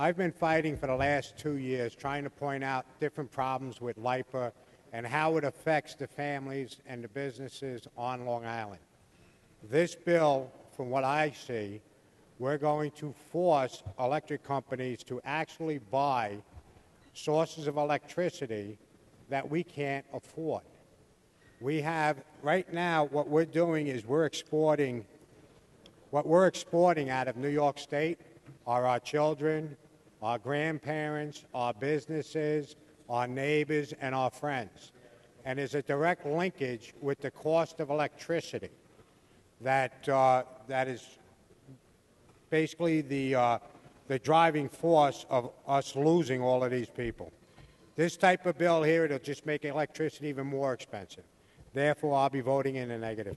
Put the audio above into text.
I've been fighting for the last two years, trying to point out different problems with LIPA and how it affects the families and the businesses on Long Island. This bill, from what I see, we're going to force electric companies to actually buy sources of electricity that we can't afford. We have, right now, what we're doing is we're exporting, what we're exporting out of New York State are our children, our grandparents, our businesses, our neighbors, and our friends. And there's a direct linkage with the cost of electricity that, uh, that is basically the, uh, the driving force of us losing all of these people. This type of bill here, it'll just make electricity even more expensive. Therefore, I'll be voting in the negative.